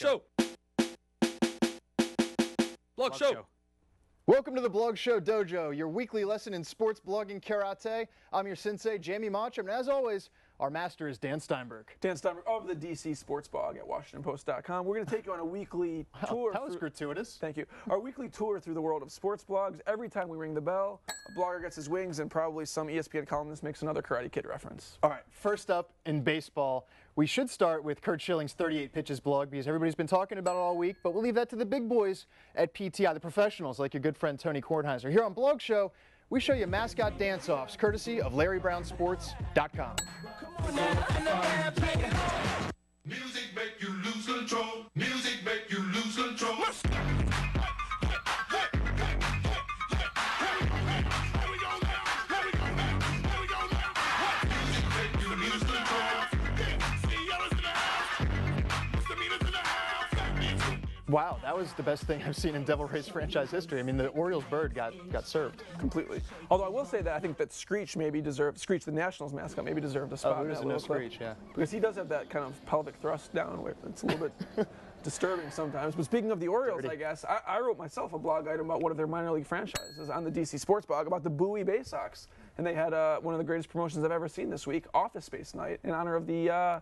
Blog Show. Blog Show. Welcome to the Blog Show Dojo, your weekly lesson in sports blogging karate. I'm your sensei, Jamie Mottram, and as always, our master is Dan Steinberg. Dan Steinberg of the DC Sports Blog at WashingtonPost.com. We're going to take you on a weekly tour. That was gratuitous. Thank you. Our weekly tour through the world of sports blogs. Every time we ring the bell, a blogger gets his wings, and probably some ESPN columnist makes another Karate Kid reference. All right, first up in baseball, we should start with Curt Schilling's 38 Pitches blog because everybody's been talking about it all week, but we'll leave that to the big boys at PTI, the professionals like your good friend Tony Kornheiser. Here on Blog Show, we show you mascot dance-offs courtesy of LarryBrownSports.com. Wow, that was the best thing I've seen in Devil Rays franchise history. I mean, the Orioles bird got, got served. Completely. Although I will say that I think that Screech maybe deserved, Screech, the Nationals mascot, maybe deserved a spot. who in that doesn't know. Screech, yeah. Because he does have that kind of pelvic thrust down where it's a little bit disturbing sometimes. But speaking of the Orioles, Dirty. I guess, I, I wrote myself a blog item about one of their minor league franchises on the DC Sports Blog about the Bowie Bay Sox. And they had uh, one of the greatest promotions I've ever seen this week, Office Space Night, in honor of the uh,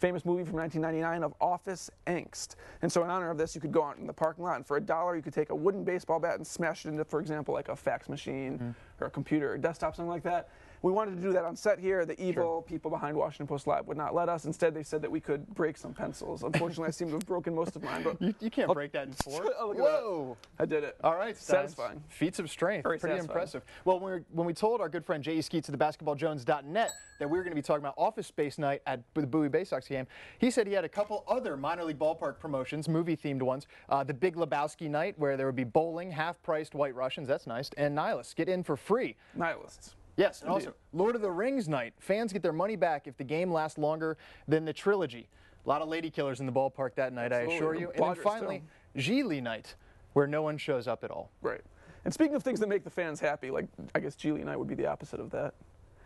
famous movie from 1999 of Office Angst. And so in honor of this, you could go out in the parking lot and for a dollar you could take a wooden baseball bat and smash it into, for example, like a fax machine mm-hmm. or a computer or desktop, something like that. We wanted to do that on set here. The evil people behind Washington Post Live would not let us. Instead, they said that we could break some pencils. Unfortunately, I seem to have broken most of mine, but You, you can't Oh, break that in four. oh, look at that. Whoa! I did it. All right, satisfying. Feats of strength. Very Pretty satisfying. impressive. Well, when we, when we told our good friend Jay Skeets of the basketballjones.net that we were going to be talking about Office Space Night at the Bowie Bay Sox game, he said he had a couple other minor league ballpark promotions, movie themed ones. Uh, the Big Lebowski Night, where there would be bowling, half priced white Russians, that's nice, and nihilists get in for free. Nihilists. Yes, and also Lord of the Rings night. Fans get their money back if the game lasts longer than the trilogy. A lot of lady killers in the ballpark that night, I assure you. And then finally, Gigli night, where no one shows up at all. Right. And speaking of things that make the fans happy, like I guess Gigli and I would be the opposite of that.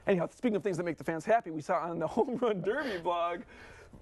Anyhow, speaking of things that make the fans happy, we saw on the Home Run Derby blog,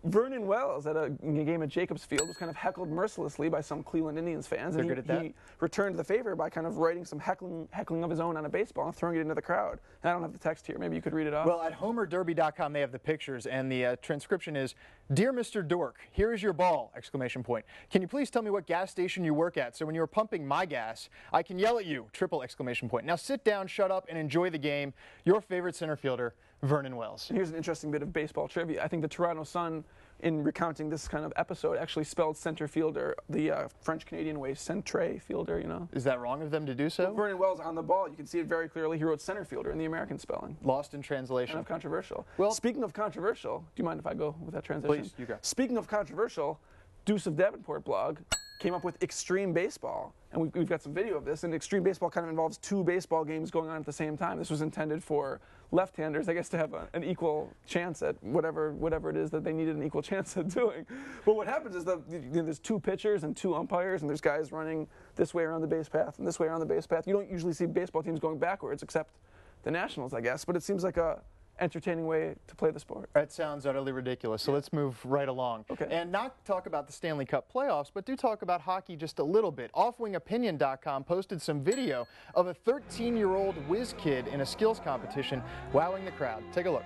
Vernon Wells at a game at Jacobs Field was kind of heckled mercilessly by some Cleveland Indians fans. They're and he, good at that. he returned the favor by kind of writing some heckling, heckling of his own on a baseball and throwing it into the crowd. And I don't have the text here. Maybe you could read it off. Well, at homerderby.com, they have the pictures, and the uh, transcription is, "Dear Mr. Dork, here is your ball!" Exclamation point. Can you please tell me what gas station you work at, so when you are pumping my gas, I can yell at you! Triple exclamation point. Now sit down, shut up, and enjoy the game. Your favorite center fielder, Vernon Wells. Here's an interesting bit of baseball trivia. I think the Toronto Sun, in recounting this kind of episode, actually spelled center fielder the uh, French Canadian way, centre fielder, you know? Is that wrong of them to do so? Vernon Wells on the ball, you can see it very clearly. He wrote center fielder in the American spelling. Lost in translation. Kind of controversial. Well- speaking of controversial, do you mind if I go with that transition? Please, you go. Speaking of controversial, Deuce of Davenport blog came up with Extreme Baseball. And we've, we've got some video of this. And Extreme Baseball kind of involves two baseball games going on at the same time. This was intended for left-handers, I guess, to have a, an equal chance at whatever whatever it is that they needed an equal chance at doing. But what happens is that you know, there's two pitchers and two umpires, and there's guys running this way around the base path and this way around the base path. You don't usually see baseball teams going backwards, except the Nationals, I guess. But it seems like a entertaining way to play the sport. That sounds utterly ridiculous. So let's move right along. Okay. And not talk about the Stanley Cup playoffs, but do talk about hockey just a little bit. Offwingopinion.com posted some video of a 13 year old whiz kid in a skills competition wowing the crowd. Take a look.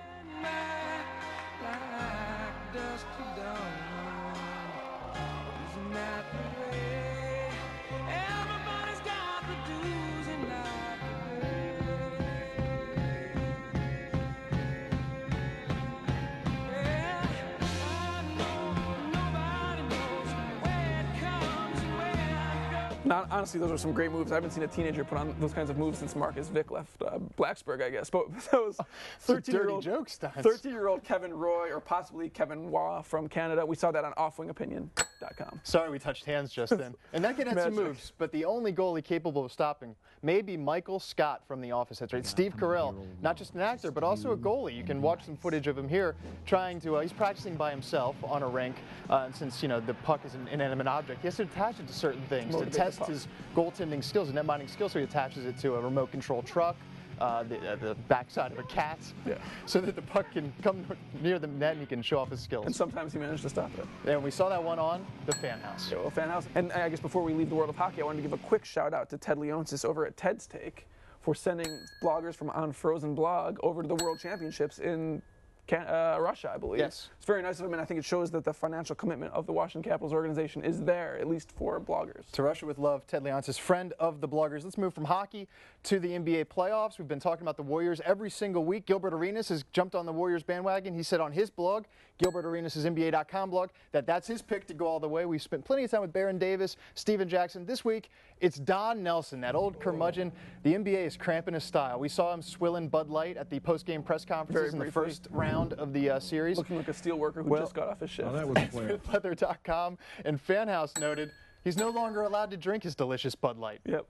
Now, honestly, those are some great moves. I haven't seen a teenager put on those kinds of moves since Marcus Vick left uh, Blacksburg, I guess. But that was 13 year old, dirty joke, Steins. 13 year old Kevin Roy, or possibly Kevin Waugh from Canada. We saw that on offwingopinion.com. Sorry we touched hands just then. And that kid had some moves, but the only goalie capable of stopping may be Michael Scott from The Office. That's right. Steve Carell, not just an actor, but also a goalie. You can watch some footage of him here trying to, uh, he's practicing by himself on a rink. Uh, since, you know, the puck is an inanimate object, he has to attach it to certain things to test his goaltending skills and net minding skills. So he attaches it to a remote control truck. uh, the, uh, the backside of a cat, Yeah. so that the puck can come near the net and he can show off his skills. And sometimes he managed to stop it. And we saw that one on the fan house. Yeah, well, fan house. And I guess before we leave the world of hockey, I wanted to give a quick shout out to Ted Leonsis over at Ted's Take for sending bloggers from On Frozen Blog over to the World Championships in Can- uh, Russia, I believe. Yes. It's very nice of him, and I think it shows that the financial commitment of the Washington Capitals organization is there, at least for bloggers. To Russia with Love, Ted Leonsis, friend of the bloggers. Let's move from hockey to the NBA playoffs. We've been talking about the Warriors every single week. Gilbert Arenas has jumped on the Warriors bandwagon. He said on his blog, Gilbert Arenas' NBA.com blog, that that's his pick to go all the way. We spent plenty of time with Baron Davis, Stephen Jackson. This week, it's Don Nelson, that old curmudgeon. The NBA is cramping his style. We saw him swilling Bud Light at the post-game press conferences in the first round of the uh, series. Looking like a steel worker who Well- just got off his shift. Oh, that was planned. And Fanhouse noted he's no longer allowed to drink his delicious Bud Light. Yep.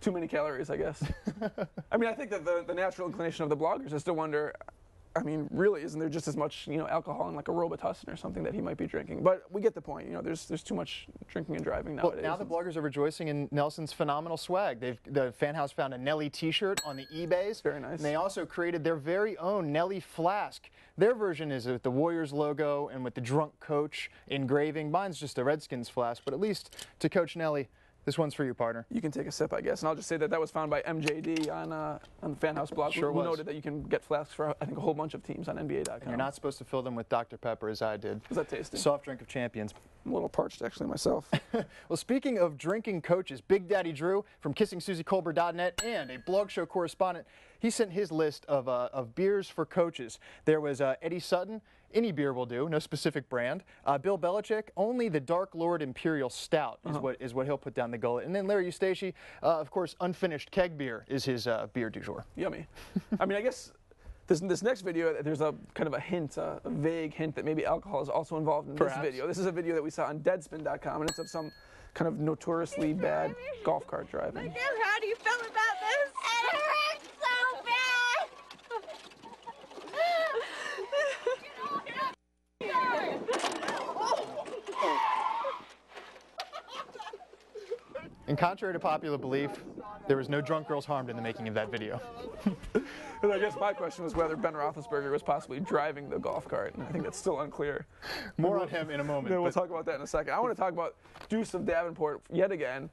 Too many calories, I guess. I mean, I think that the, the natural inclination of the bloggers is to wonder. I mean, really, isn't there just as much, you know, alcohol in like a Robitussin or something that he might be drinking? But we get the point. You know, there's there's too much drinking and driving nowadays. Well, now the bloggers are rejoicing in Nelson's phenomenal swag. They've the fan house found a Nelly T-shirt on the eBay's. Very nice. And they also created their very own Nelly flask. Their version is with the Warriors logo and with the drunk coach engraving. Mine's just a Redskins flask, but at least to Coach Nelly, this one's for you, partner. you can take a sip, I guess. And I'll just say that that was found by MJD on uh, on the Fanhouse blog. Sure who was. noted that you can get flasks for I think a whole bunch of teams on NBA.com. You're not supposed to fill them with Dr. Pepper as I did. Is that tasty? Soft drink of champions. I'm a little parched actually myself. Well, speaking of drinking coaches, Big Daddy Drew from KissingSuzyKolber.net and a blog show correspondent, he sent his list of, uh, of beers for coaches. There was uh, Eddie Sutton, any beer will do, no specific brand. Uh, Bill Belichick, only the Dark Lord Imperial Stout is what is what he'll put down the gullet. And then Larry Eustachy, uh, of course, unfinished keg beer is his uh, beer du jour. Yummy. I mean, I guess this, this next video, there's a kind of a hint, a, a vague hint that maybe alcohol is also involved in Perhaps. this video. This is a video that we saw on Deadspin.com, and it's of some kind of notoriously bad golf cart driving. Miguel, how do you feel about this? It hurts so bad. And contrary to popular belief, there was no drunk girls harmed in the making of that video. And I guess my question was whether Ben Roethlisberger was possibly driving the golf cart, and I think that's still unclear. More on him in a moment. Yeah, we'll talk about that in a second. I want to talk about Deuce of Davenport yet again.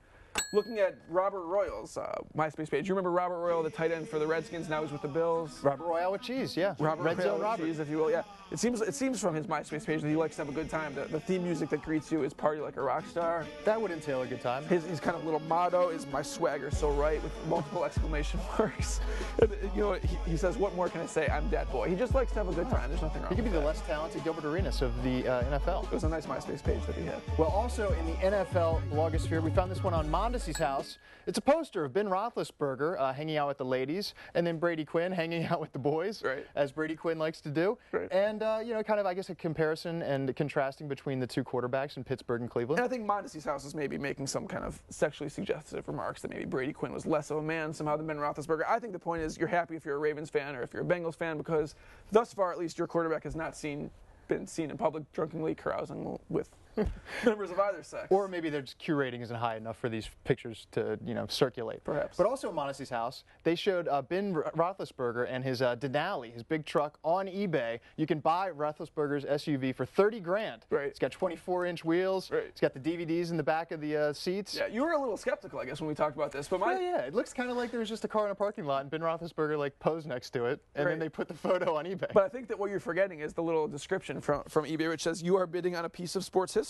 Looking at Robert Royal's uh, MySpace page. You remember Robert Royal, the tight end for the Redskins? Now he's with the Bills. Robert Royale with cheese, yeah. Robert Red Royale, Zone Robert. geez, if you will. Yeah, it seems it seems from his MySpace page that he likes to have a good time. The, the theme music that greets you is "Party Like a Rock Star." That would entail a good time. His, his kind of little motto is "My swagger so right" with multiple exclamation marks. And, you know, he, he says, "What more can I say? I'm that boy." He just likes to have a good time. There's nothing wrong. He could be with the less talented Gilbert Arenas of the uh, NFL. It was a nice MySpace page that he had. Well, also in the NFL blogosphere, we found this one on Mondesi's house. It's a poster of Ben Roethlisberger uh, hanging out with the ladies, and then Brady Quinn hanging out with the boys, Right. as Brady Quinn likes to do. Right. And uh, you know, kind of, I guess, a comparison and contrasting between the two quarterbacks in Pittsburgh and Cleveland. And I think Mondesi's house is maybe making some kind of sexually suggestive remarks that maybe Brady Quinn was less of a man somehow than Ben Roethlisberger. I think the point is you're happy if you're a Ravens fan or if you're a Bengals fan because thus far at least your quarterback has not seen been seen in public drunkenly carousing with members of either sex. Or maybe their Q rating isn't high enough for these pictures to, you know, circulate. Perhaps. But also at Mondesi's house, they showed uh, Ben Ro- Roethlisberger and his uh, Denali, his big truck, on eBay. You can buy Roethlisberger's SUV for 30 grand. Right. It's got 24-inch wheels. Right. It's got the DVDs in the back of the uh, seats. yeah, you were a little skeptical, I guess, when we talked about this, but my Oh, yeah, it looks kind of like there was just a car in a parking lot and Ben Roethlisberger like posed next to it, and Right. then they put the photo on eBay. But I think that what you're forgetting is the little description from, from eBay, which says you are bidding on a piece of sports history.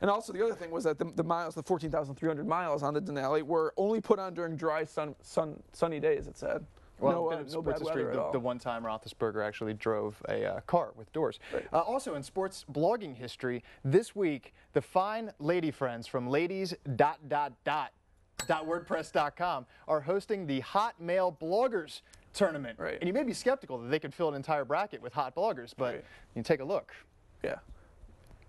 And also the other thing was that the, the miles, the 14,300 miles on the Denali, were only put on during dry, sun, sun, sunny days. It said. Well, no, uh, no sports bad history, at the, all. the one time Roethlisberger actually drove a uh, car with doors. Right. Uh, also in sports blogging history, this week the fine lady friends from ladies dot dot dot dot wordpress.com are hosting the Hot Male Bloggers tournament. Right. And you may be skeptical that they could fill an entire bracket with hot bloggers, but Right. you take a look. yeah.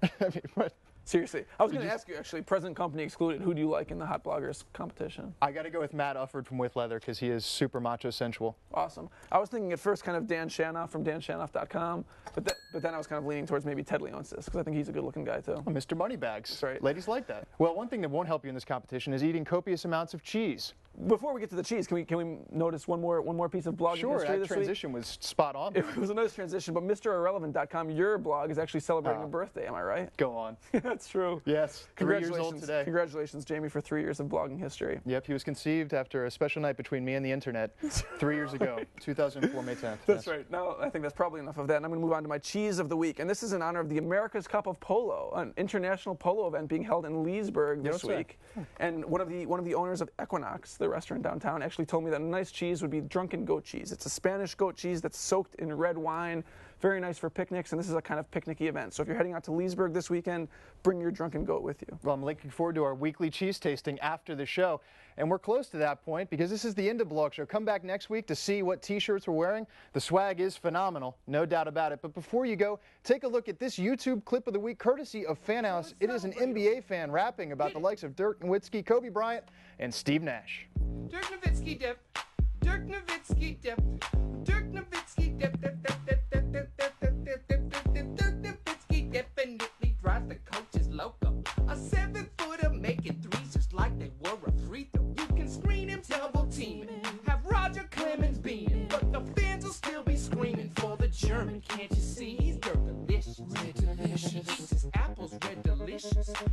I mean, what? Seriously, I was going to ask you actually, present company excluded, who do you like in the hot bloggers competition? I got to go with Matt Ufford from With Leather because he is super macho sensual. Awesome. I was thinking at first kind of Dan Shanoff from danshanoff.com, but th- but then I was kind of leaning towards maybe Ted Leonsis because I think he's a good-looking guy too. Oh, Mr. Moneybags. That's right. Ladies like that. Well, one thing that won't help you in this competition is eating copious amounts of cheese. Before we get to the cheese, can we can we notice one more one more piece of blogging Sure, history that this week? transition was spot on. It was a nice transition, but MrIrrelevant.com, your blog is actually celebrating Ah. a birthday. Am I right? Go on. That's true. Yes, three years Congratulations, old today. Congratulations, Jamie, for three years of blogging history. Yep, he was conceived after a special night between me and the internet three years ago, 2004, May 10th. That's Yes. right. Now I think that's probably enough of that. And I'm going to move on to my cheese of the week, and this is in honor of the America's Cup of Polo, an international polo event being held in Leesburg this say. week. And one of the one of the owners of Equinox, the restaurant downtown, actually told me that a nice cheese would be drunken goat cheese. It's a Spanish goat cheese that's soaked in red wine. Very nice for picnics, and this is a kind of picnicky event. So if you're heading out to Leesburg this weekend, bring your drunken goat with you. Well, I'm looking forward to our weekly cheese tasting after the show. And we're close to that point because this is the end of Blog Show. Come back next week to see what t shirts we're wearing. The swag is phenomenal, no doubt about it. But before you go, take a look at this YouTube clip of the week, courtesy of Fan House. It is an NBA fan rapping about the likes of Dirk Nowitzki, Kobe Bryant, and Steve Nash. Dirk Nowitzki dip. Dirk Nowitzki dip. Dirk Nowitzki dip, dip,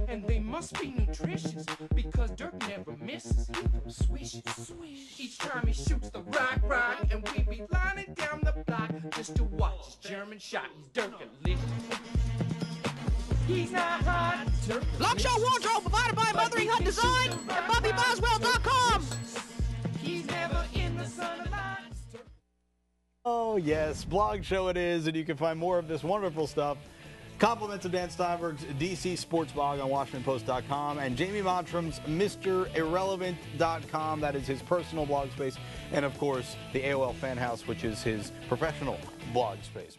And they must be nutritious. Because Dirk never misses. He throws swishes. Swish. Each time he shoots the rock, rock. And we be lining down the block just to watch his German shot. He's Dirk delicious. He's not hot. Dirk Show Wardrobe provided by Mothering Hut Design at BobbyBoswell.com. He's never in the sun alive. Oh, yes, blog show it is, and you can find more of this wonderful stuff. Compliments of Dan Steinberg's DC Sports Blog on WashingtonPost.com and Jamie Mottram's MrIrrelevant.com. That is his personal blog space. And of course, the AOL Fan House, which is his professional blog space.